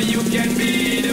you can be